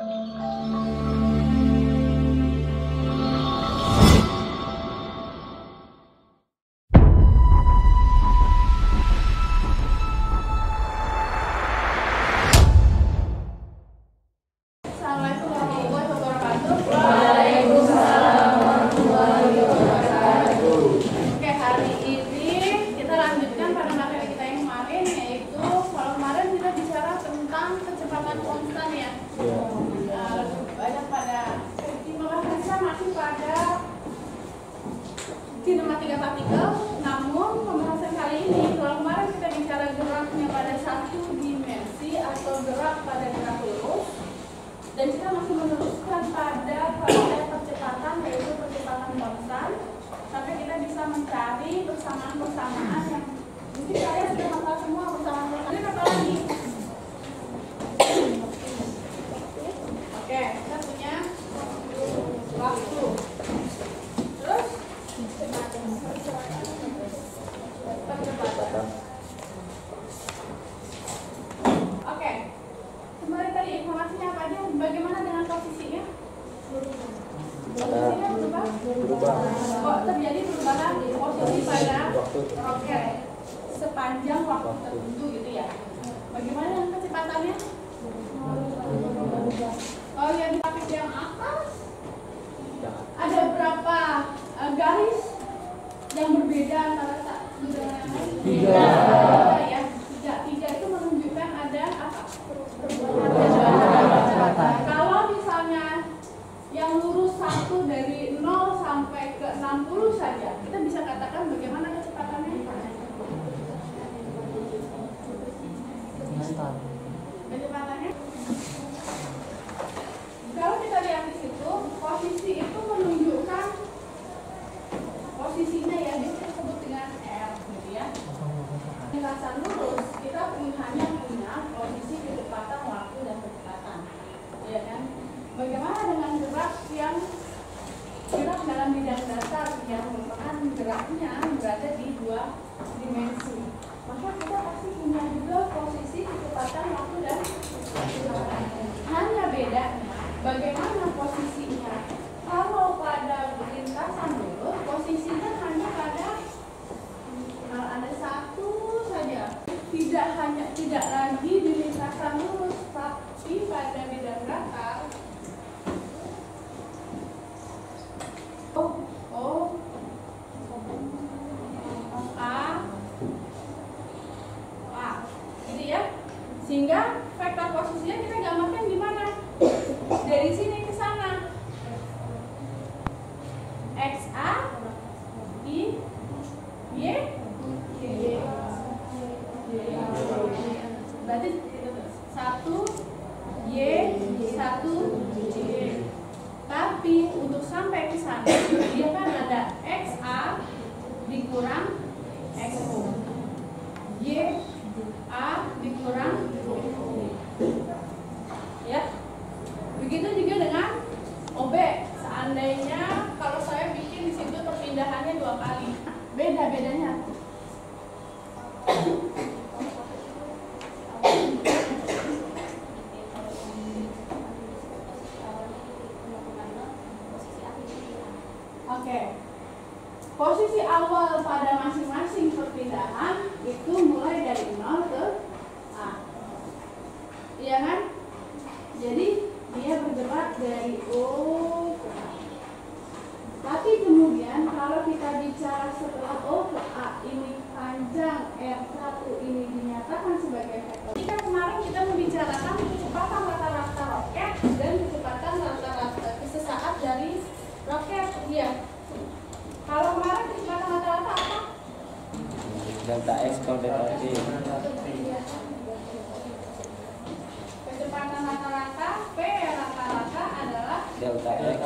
Música Bagaimana dengan posisinya? Posisinya berubah? berubah Kok terjadi perubahan posisi pada waktu roket sepanjang waktu tertentu gitu ya? Bagaimana dengan kecepatannya? Oh yang di yang atas ada berapa eh, garis yang berbeda antara satu dengan yang lain? Tiga. ya, tiga. Tiga itu menunjukkan ada apa? Kecepatan. Kalau misalnya yang lurus satu dari 0 sampai ke 60 saja, kita bisa katakan bagaimana kecepatannya? Kecepatannya? Kalau kita lihat di situ, posisi itu menunjukkan posisinya ya, disebut dengan R, gitu ya. Penjelasan lurus, kita hanya punya posisi kecepatan, waktu, dan kecepatan. Ya kan? Bagaimana dengan gerak yang gerak dalam bidang datar yang merupakan geraknya berada di dua dimensi? Maka kita pasti punya juga posisi kecepatan, waktu, dan kecepatan. Hanya bedanya, bagaimana posisinya? Kalau pada lintasan lurus, posisinya hanya pada Nah, ada satu saja. Tidak hanya tidak lagi di lintasan lurus, tapi pada bidang datar. Oh, oh, A, A, gitu ya. Sehingga vektor posisinya kita gambarkan di mana? Dari sini ke sana. X A, I, Y, Berarti satu Y satu Y. Tapi untuk sampai ke sana dia kan ada XA dikurang XO. Y A dikurang ya. Begitu juga dengan OB. Seandainya kalau saya bikin di situ perpindahannya dua kali. Beda bedanya. Oke. Posisi awal pada masing-masing perpindahan itu mulai dari 0 ke A. Iya kan? Jadi dia bergerak dari O ke A. Tapi kemudian kalau kita bicara setelah O ke A ini panjang R1 ini dinyatakan sebagai vektor. Jika kemarin kita membicarakan kecepatan rata-rata roket dan kecepatan rata-rata sesaat dari roket, ya. Kalau kemarin kecepatan rata-rata apa? Delta x kalau delta y Kecepatan rata-rata P rata-rata adalah delta x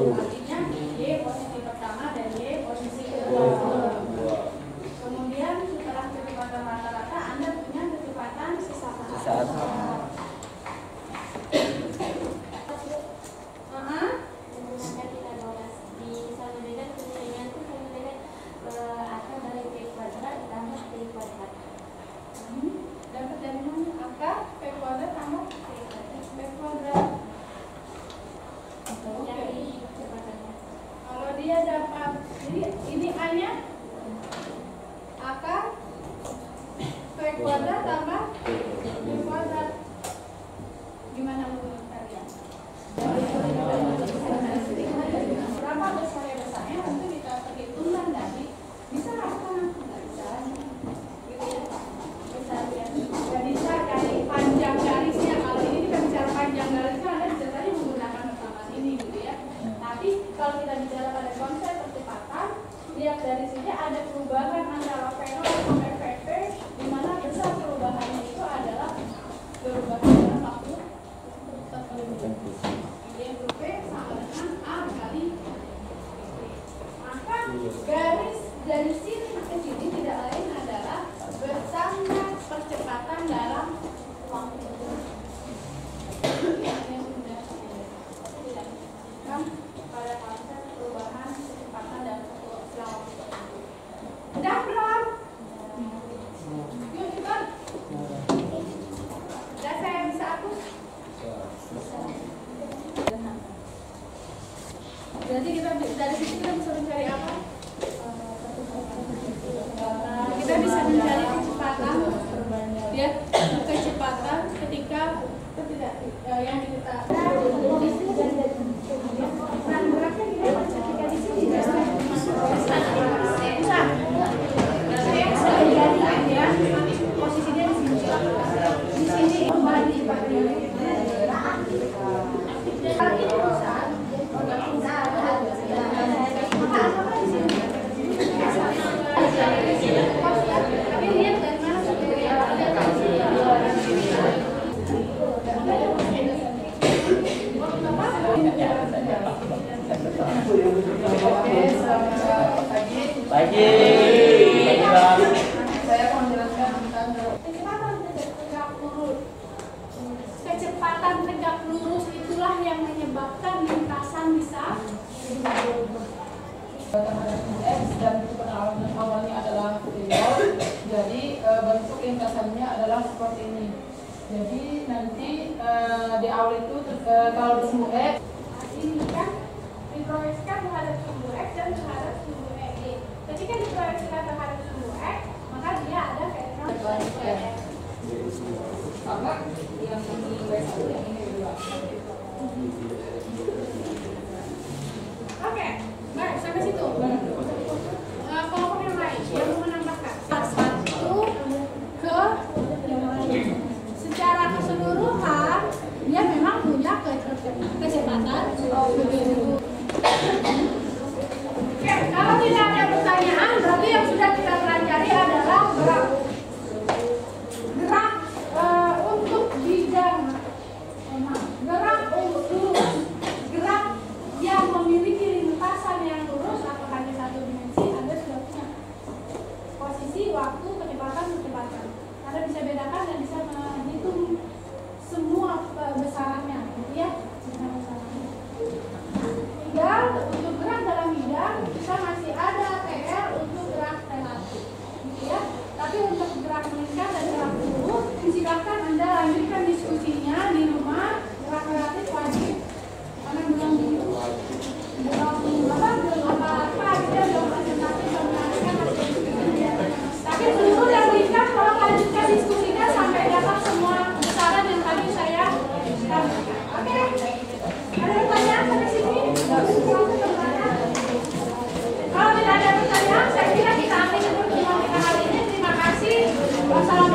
o 我在上班。Dari sini ke sini tidak lain adalah bersama percepatan dalam waktu. Yang sudah kan pada konsep perubahan kecepatan dalam waktu tertentu. Udah belum? Yuk kita. Udah saya bisa hapus. Berarti kita bi- dari situ kita bisa mencari apa? Kita bisa mencari kecepatan, ya kecepatan ketika ketika eh, yang kita posisinya di sini. Di sini kembali Lagi urusan tapi lihat dari mana Pagi. Pagi bang. Saya akan menjelaskan tentang kecepatan tegak lurus. Kecepatan tegak lurus itulah yang menyebabkan lintasan bisa X dan penalaman awalnya adalah triol, jadi eh, bentuk lintasannya adalah seperti ini. Jadi nanti eh, di awal itu eh, kalau di sumbu X ini kan diproyeksikan terhadap sumbu X dan terhadap sumbu X. Ketika diproyeksikan terhadap sumbu X, maka dia ada vektor sama yang ini Y1 yang ini Y2. Oke, baik sampai situ. くださら